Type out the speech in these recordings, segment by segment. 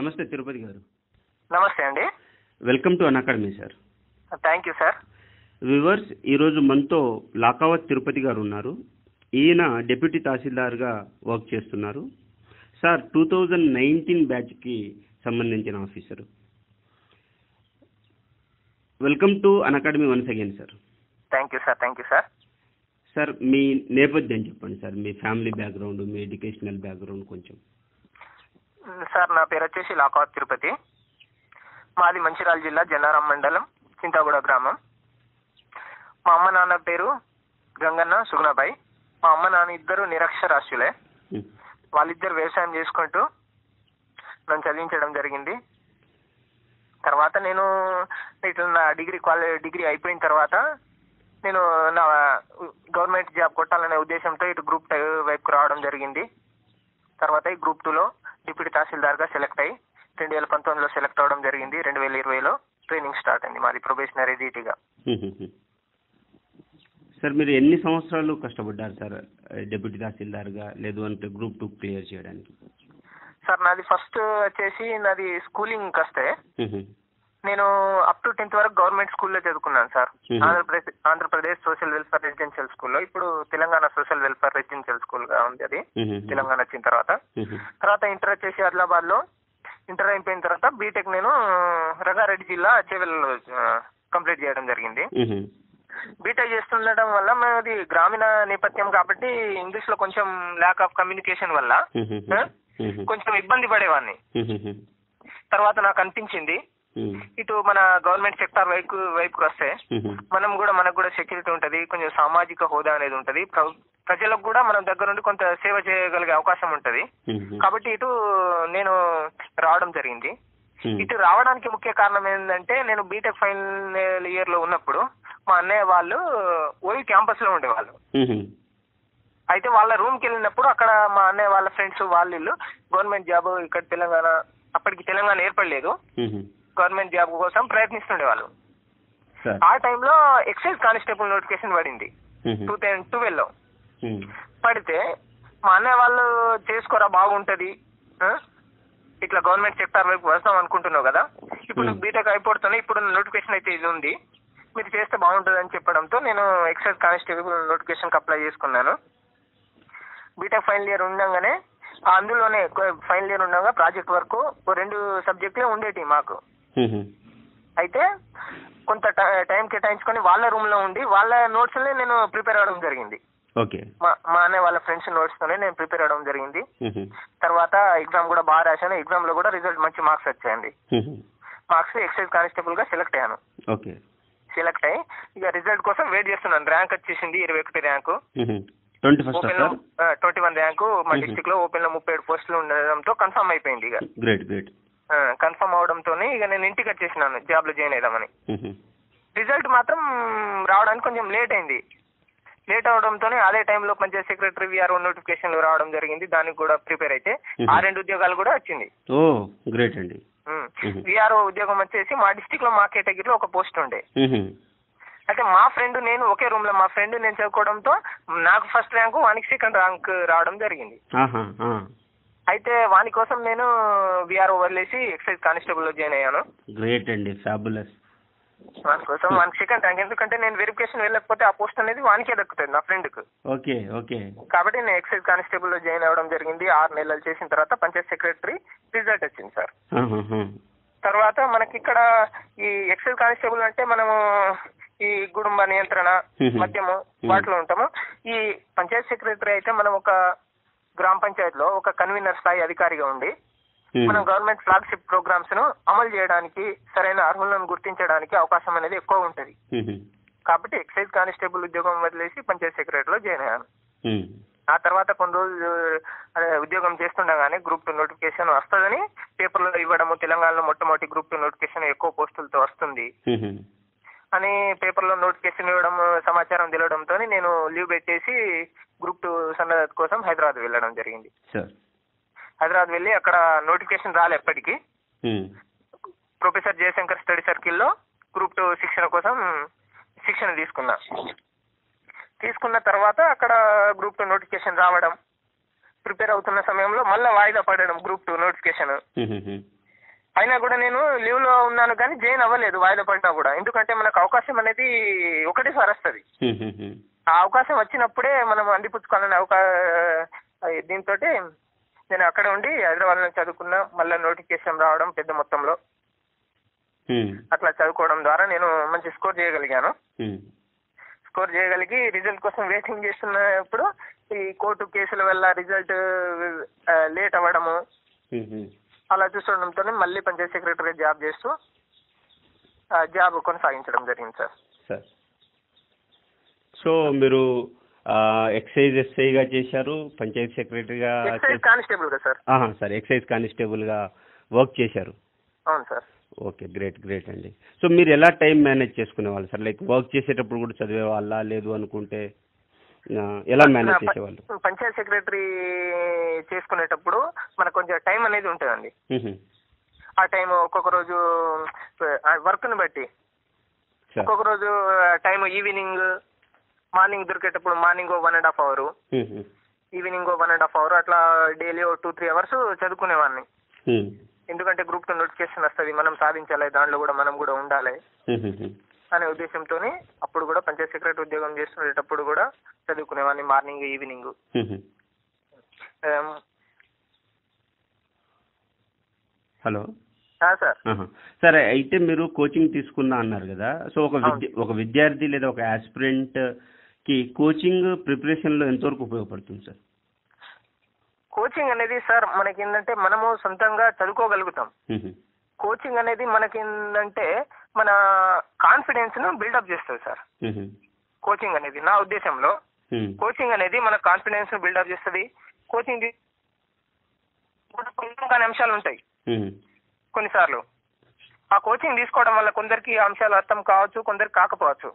నమస్తే తిరుపతి గారు. నమస్తే అండి. Welcome to Unacademy sir. Thank you sir. Viewers ఈరోజు మనతో లాకావత్ తిరుపతి గారు ఉన్నారు. ఈయన డెప్యూటీ తహసీల్దార్గా వర్క్ చేస్తున్నారు. సార్ టూ థౌజండ్ నైన్టీన్ బ్యాచ్కి సంబంధించిన officer. Welcome to Unacademy once again sir. Thank you sir. Thank you sir. Sir మీ నేపథ్యం చెప్పండి సార్. మీ ఫ్యామిలీ బ్యాక్గ్రౌండ్ మీ ఎడ్యుకేషనల్ బ్యాక్గ్రౌండ్ కొంచెం. సార్ నా పేరు వచ్చేసి లాకావత్ తిరుపతి. మాది మంచిర్యాల జిల్లా జన్నారం మండలం చింతాగూడ గ్రామం. మా అమ్మ నాన్న పేరు గంగన్న సుగుణబాయి. మా అమ్మ నాన్న ఇద్దరు నిరక్షరాస్యులే. వాళ్ళిద్దరు వ్యవసాయం చేసుకుంటూ నన్ను చదివించడం జరిగింది. తర్వాత నేను ఇట్లా నా డిగ్రీ క్వాలి డిగ్రీ అయిపోయిన తర్వాత నేను నా గవర్నమెంట్ జాబ్ కొట్టాలనే ఉద్దేశంతో ఇటు గ్రూప్ వైపుకు రావడం జరిగింది. తర్వాత ఈ గ్రూప్ టూలో డిప్యూటీ తహసీల్దార్గా సెలెక్ట్ అయ్యి రెండు వేల పంతొమ్మిదిలో సెలెక్ట్ అవ్వడం జరిగింది. రెండు వేల ఇరవైలో ట్రైనింగ్ స్టార్ట్ అయింది మాది ప్రొబేషనరీ డ్యూటీగా సార్ మీరు ఎన్ని సంవత్సరాలు కష్టపడ్డారు సార్ డెప్యూటీ తహసీల్దార్గా? లేదు అంటే గ్రూప్ టూ క్లియర్ చేయడానికి? సార్ నాది ఫస్ట్ వచ్చేసి నాది స్కూలింగ్ వస్తే నేను అప్ టు టెన్త్ వరకు గవర్నమెంట్ స్కూల్లో చదువుకున్నాను sir. Andhra Pradesh Andhra Pradesh social welfare residential స్కూల్లో ఇప్పుడు తెలంగాణ సోషల్ వెల్ఫేర్ రెసిడెన్షియల్ స్కూల్గా ఉంది అది. తెలంగాణ వచ్చిన తర్వాత. తర్వాత ఇంటర్ వచ్చేసి ఆదిలాబాద్లో ఇంటర్ అయిపోయిన తర్వాత బీటెక్ నేను రంగారెడ్డి జిల్లా చేవెల్ కంప్లీట్ చేయడం జరిగింది. బీటెక్ చేస్తుండటం వల్ల మాది గ్రామీణ నేపథ్యం కాబట్టి ఇంగ్లీష్లో కొంచెం ల్యాక్ ఆఫ్ కమ్యూనికేషన్ వల్ల కొంచెం ఇబ్బంది పడేవాడిని తర్వాత నాకు అనిపించింది ఇటు మన గవర్నమెంట్ సెక్టార్ వైపు వైపుకి వస్తే మనం కూడా మనకు కూడా సెక్యూరిటీ ఉంటది కొంచెం సామాజిక హోదా అనేది ఉంటది. ప్ర- ప్రజలకు కూడా మనం దగ్గర నుండి కొంత సేవ చేయగలిగే అవకాశం ఉంటది. కాబట్టి ఇటు నేను రావడం జరిగింది. ఇటు రావడానికి ముఖ్య కారణం ఏంటంటే నేను బీటెక్ ఫైనల్ ఇయర్లో ఉన్నప్పుడు మా అన్నయ్య వాళ్ళు ఓయి క్యాంపస్లో ఉండేవాళ్ళు. అయితే వాళ్ళ రూమ్కి వెళ్ళినప్పుడు అక్కడ మా అన్నయ్య వాళ్ళ ఫ్రెండ్స్ వాళ్ళ గవర్నమెంట్ జాబ్ ఇక్కడ తెలంగాణ అప్పటికి తెలంగాణ ఏర్పడలేదు. గవర్నమెంట్ జాబ్ కోసం ప్రయత్నిస్తుండేవాళ్ళు ఆ టైంలో ఎక్సైజ్ కానిస్టేబుల్ నోటిఫికేషన్ పడింది. టూ థౌసండ్ ట్వెల్వ్లో పడితే మా అన్నయ్య వాళ్ళు చేసుకోరా బాగుంటది? ఇట్లా గవర్నమెంట్ సెక్టార్ వైపు వస్తాం అనుకుంటున్నావు కదా? ఇప్పుడు. బీటెక్ అయిపోతుంది ఇప్పుడు నోటిఫికేషన్ అయితే ఇది ఉంది. మీరు చేస్తే బాగుంటుంది అని చెప్పడంతో నేను ఎక్సైజ్ కానిస్టేబుల్ నోటిఫికేషన్ అప్లై చేసుకున్నాను. బీటెక్ ఫైనల్ ఇయర్ ఉండగానే అందులోనే ఫైనల్ ఇయర్ ఉండగా ప్రాజెక్ట్ వర్క్ రెండు సబ్జెక్టులే ఉండేటి మాకు. అయితే కొంత టై- కేటాయించుకొని వాళ్ళ రూమ్లో ఉండి వాళ్ళ నోట్స్ నేను ప్రిపేర్ అవడం జరిగింది. ఓకే. మా అన్నయ్య వాళ్ళ ఫ్రెండ్స్ నోట్స్ తోనే నేను ప్రిపేర్ అవడం జరిగింది. తర్వాత ఎగ్జామ్ కూడా బాగా రాశాను. ఎగ్జామ్లో కూడా రిజల్ట్ మంచి మార్క్స్ వచ్చాయండి. మార్క్స్ ఎక్సైజ్ కానిస్టేబుల్గా సెలెక్ట్ అయ్యాను. ఓకే. సెలెక్ట్ అయ్యి ఇక రిజల్ట్ కోసం వెయిట్ చేస్తున్నాను. ర్యాంక్ వచ్చేసింది ఇరవై ఒకటి ర్యాంకు. ట్వంటీ ఫస్ట్ ఓపెన్లో సార్ ట్వంటీ వన్ ర్యాంకు మా. డిస్టిక్లో ఓపెన్లో ముప్పై ఏడు పోస్టులు ఉండడంతో కన్ఫర్మ్ అయిపోయింది ఇక. Great great. కన్ఫర్మ్ అవడంతో ఇక నేను ఇంటికి వచ్చేసినాను జాబ్లో జాయిన్ అయిదామని. రిజల్ట్ మాత్రం రావడానికి కొంచెం లేట్ అయింది. లేట్ అవడంతో అదే టైంలో పంచాయత్ సెక్రటరీ విఆర్ఓ నోటిఫికేషన్ రావడం జరిగింది దానికి కూడా ప్రిపేర్ అయితే. ఆ రెండు ఉద్యోగాలు కూడా వచ్చింది. ఓ గ్రేట్ అండి. విఆర్ఓ ఉద్యోగం వచ్చేసి మా డిస్టిక్లో మా కేటగిరీలో ఒక పోస్ట్ ఉండే. అయితే మా ఫ్రెండ్ నేను ఒకే రూమ్లో మా ఫ్రెండ్ నేను చదువుకోవడంతో నాకు ఫస్ట్ ర్యాంక్ వానికి సెకండ్ ర్యాంక్ రావడం జరిగింది. అయితే వాని కోసం నేను విఆర్ఓ వదిలేసి ఎక్సైజ్ కానిస్టేబుల్లో జాయిన్ అయ్యాను గ్రేట్ అండి ఫ్యాబులస్ వాని కోసం వానికి సెకండ్ ర్యాంక్ ఎందుకంటే నేను వెరిఫికేషన్ వెళ్ళకపోతే ఆ పోస్ట్ అనేది వానికే దక్కుతుంది నా ఫ్రెండ్కు ఓకే ఓకే కాబట్టి నేను ఎక్సైజ్ కానిస్టేబుల్లో జాయిన్ అవ్వడం జరిగింది ఆరు నెలలు చేసిన తర్వాత పంచాయత్ సెక్రటరీ రిజల్ట్ వచ్చింది సార్ ఆహాహా. తర్వాత మనకి ఇక్కడ ఈ ఎక్సైజ్ కానిస్టేబుల్ అంటే మనము ఈ కుటుంబ నియంత్రణ Mhm. మద్యము Mhm. వాటిలో ఉంటాము ఈ పంచాయత్ సెక్రటరీ అయితే మనం ఒక గ్రామ పంచాయతీలో ఒక కన్వీనర్ స్థాయి అధికారిగా ఉండి. మనం గవర్నమెంట్ ఫ్లాగ్షిప్ ప్రోగ్రామ్స్ను అమలు చేయడానికి సరైన అర్హులను గుర్తించడానికి అవకాశం అనేది ఎక్కువ ఉంటది. కాబట్టి ఎక్సైజ్ కానిస్టేబుల్ ఉద్యోగం వదిలేసి పంచాయత్ సెక్రటరీలో జాయిన్ అయ్యాను. ఆ తర్వాత కొన్ని రోజులు ఉద్యోగం చేస్తుండగానే గ్రూప్ టూ నోటిఫికేషన్ వస్తుందని పేపర్లో ఇవ్వడము తెలంగాణలో మొట్టమొదటి గ్రూప్ టూ నోటిఫికేషన్ ఎక్కువ పోస్టులతో వస్తుంది. అని పేపర్లో నోటిఫికేషన్ ఇవ్వడం సమాచారం తెలియడంతో నేను లీవ్ పెట్టేసి గ్రూప్ టూ సన్నద్ధత కోసం హైదరాబాద్ వెళ్ళడం జరిగింది. హైదరాబాద్ వెళ్ళి అక్కడ నోటిఫికేషన్ రాలే ఎప్పటికీ. Hmm. ప్రొఫెసర్ జయశంకర్ స్టడీ సర్కిల్లో గ్రూప్ టూ శిక్షణ కోసం శిక్షణ తీసుకున్నా. తీసుకున్న తర్వాత అక్కడ గ్రూప్ టూ నోటిఫికేషన్ రావడం ప్రిపేర్ అవుతున్న సమయంలో మళ్ళీ వాయిదా పడడం గ్రూప్ టూ నోటిఫికేషన్. అయినా కూడా నేను లీవ్లో ఉన్నాను కానీ జాయిన్ అవ్వలేదు వాయిదా పడినా కూడా. ఎందుకంటే మనకు అవకాశం అనేది ఒకటేసారి వస్తుంది. హ్మ్. ఆ అవకాశం వచ్చినప్పుడే మనం అందిపుచ్చుకోవాలని అవకా దీంతో నేను అక్కడ ఉండి హైదరాబాద్లో చదువుకున్నా మళ్ళీ నోటిఫికేషన్ రావడం పెద్ద మొత్తంలో. అట్లా చదువుకోవడం ద్వారా నేను మంచి స్కోర్ చేయగలిగాను. స్కోర్ చేయగలిగి రిజల్ట్ కోసం వెయిటింగ్ చేస్తున్నప్పుడు ఈ కోర్టు కేసుల వల్ల రిజల్ట్ లేట్ అవ్వడము. అలా చూస్తుండడంతో మళ్ళీ పంచాయత్ సెక్రటరీ జాబ్ చేస్తూ జాబ్ కొనసాగించడం జరిగింది సార్. సార్. సో మీరు ఎక్సైజ్ ఎస్ఐగా చేశారు పంచాయత్ సెక్రటరీగా ఎక్సైజ్ కానిస్టేబుల్గా సార్. సార్ ఎక్సైజ్ కానిస్టేబుల్గా వర్క్ చేశారు. అవును సార్. ఓకే గ్రేట్ గ్రేట్ అండి. సో మీరు ఎలా టైం మేనేజ్ చేసుకునేవాళ్ళు సార్? లైక్ వర్క్ చేసేటప్పుడు కూడా చదివే వాళ్ళ లేదు అనుకుంటే ఎలా మేనేజ్ చేసేవాళ్ళు? పంచాయత్ సెక్రటరీ చేసుకునేటప్పుడు మనకు కొంచెం టైం అనేది ఉంటుందండి. ఆ టైం ఒక్కొక్క రోజు వర్క్ని బట్టి. ఒక్కొక్క రోజు time evening morning దొరికేటప్పుడు morning one and half hour. Evening one and half hour అట్లా డైలీ ఓ టూ త్రీ అవర్స్ చదువుకునేవాడిని. ఎందుకంటే గ్రూప్ టూ నోటిఫికేషన్ వస్తుంది మనం సాధించాలి దాంట్లో కూడా మనం కూడా ఉండాలి. అనే ఉద్దేశంతో అప్పుడు కూడా పంచాయత్ సెక్రటరీ ఉద్యోగం చేస్తున్నప్పుడు కూడా చదువుకునేవాడిని మార్నింగ్ ఈవినింగ్. Hello sir. సరే అయితే మీరు కోచింగ్ తీసుకున్నా అన్నారు కదా సో ఒక విద్య ఒక విద్యార్థి లేదా ఒక ఆస్పిరెంట్ కి కోచింగ్ ప్రిపరేషన్లో ఎంతవరకు ఉపయోగపడుతుంది సార్ కోచింగ్ అనేది సార్ మనకి ఏంటంటే మనము సొంతంగా చదువుకోగలుగుతాం. కోచింగ్ అనేది మనకి ఏంటంటే మన కాన్ఫిడెన్స్ను బిల్డప్ చేస్తుంది సార్. కోచింగ్ అనేది నా ఉద్దేశంలో. కోచింగ్ అనేది మన కాన్ఫిడెన్స్ను బిల్డప్ చేస్తుంది కోచింగ్ కొన్ని అంశాలు ఉంటాయి. కొన్నిసార్లు ఆ కోచింగ్ తీసుకోవడం వల్ల కొందరికి అంశాలు అర్థం కావచ్చు కొందరికి కాకపోవచ్చు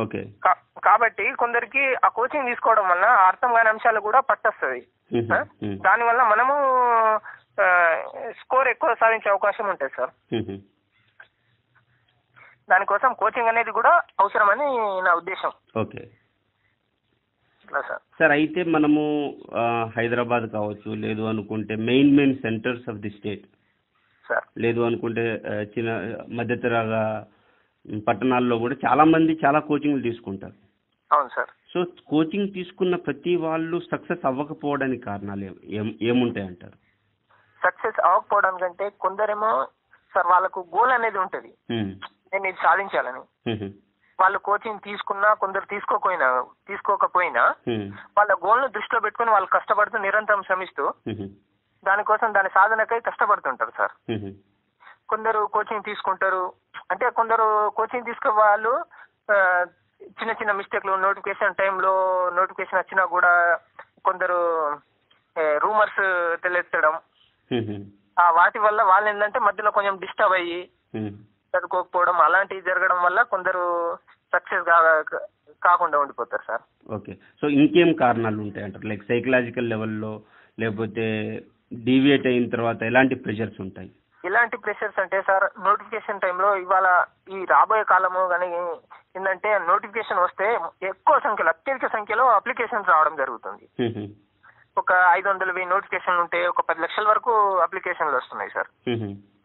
ఓకే. కాబట్టి కొందరికి ఆ కోచింగ్ తీసుకోవడం వల్ల అర్థం కాని అంశాలు కూడా పట్టొస్తుంది. దానివల్ల మనము స్కోర్ ఎక్కువ సాధించే అవకాశం ఉంటుంది సార్. దానికోసం కోచింగ్ అనేది కూడా అవసరమని నా ఉద్దేశం. ఓకే. సార్. సార్ అయితే మనము హైదరాబాద్ కావచ్చు లేదు అనుకుంటే main main centres of the state. Sir. లేదు అనుకుంటే చిన్న మధ్యతరగా పట్టణాల్లో కూడా చాలా మంది చాలా కోచింగ్లు తీసుకుంటారు. అవును సార్. సో కోచింగ్ తీసుకున్న ప్రతి వాళ్ళు సక్సెస్ అవ్వకపోవడానికి కారణాలు ఏముంటాయి అంటారు సక్సెస్ అవ్వకపోవడానికంటే కొందరేమో సార్ వాళ్ళకు గోల్ అనేది ఉంటుంది. నేను ఇది సాధించాలని. వాళ్ళు కోచింగ్ తీసుకున్నా కొందరు తీసుకోకపోయినా తీసుకోకపోయినా వాళ్ళ గోల్ను దృష్టిలో పెట్టుకుని వాళ్ళు కష్టపడుతూ నిరంతరం శ్రమిస్తూ దానికోసం దాని సాధనకై కష్టపడుతుంటారు సార్. కొందరు కోచింగ్ తీసుకుంటారు అంటే కొందరు కోచింగ్ తీసుకునే వాళ్ళు చిన్న చిన్న మిస్టేక్లు నోటిఫికేషన్ టైంలో నోటిఫికేషన్ వచ్చినా కూడా కొందరు రూమర్స్ తెలియడం వాటి వల్ల వాళ్ళు ఏంటంటే మధ్యలో కొంచెం డిస్టర్బ్ అయ్యి చదువుకోకపోవడం అలాంటివి జరగడం వల్ల కొందరు సక్సెస్ కాకుండా ఉండిపోతారు సార్. ఓకే. సో ఇంకేం కారణాలు ఉంటాయి అంటారు లైక్ సైకలాజికల్ లెవెల్లో లేకపోతే డీవియేట్ అయిన తర్వాత ఎలాంటి ప్రెషర్స్ ఉంటాయి? ఇలాంటి ప్రెషర్స్ అంటే సార్ నోటిఫికేషన్ టైంలో ఇవాళ ఈ రాబోయే కాలము కానీ ఏంటంటే నోటిఫికేషన్ వస్తే ఎక్కువ సంఖ్యలో అత్యధిక సంఖ్యలో అప్లికేషన్స్ రావడం జరుగుతుంది. ఒక ఐదు వందల వెయ్యి నోటిఫికేషన్లు ఉంటే ఒక పది లక్షల వరకు అప్లికేషన్లు వస్తున్నాయి సార్.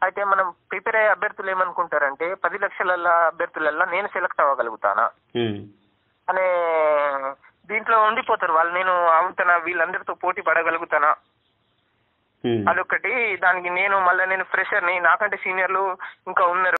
అయితే మనం ప్రిపేర్ అయ్యే అభ్యర్థులు ఏమనుకుంటారంటే పది లక్షల అభ్యర్థులల్లో నేను సెలెక్ట్ అవ్వగలుగుతానా? అనే దీంట్లో ఉండిపోతారు. వాళ్ళు నేను అవుతానా? వీళ్ళందరితో పోటీ పడగలుగుతానా. అదొకటి దానికి నేను మళ్ళీ నేను ఫ్రెషర్ని నాకంటే సీనియర్లు ఇంకా ఉన్నారు.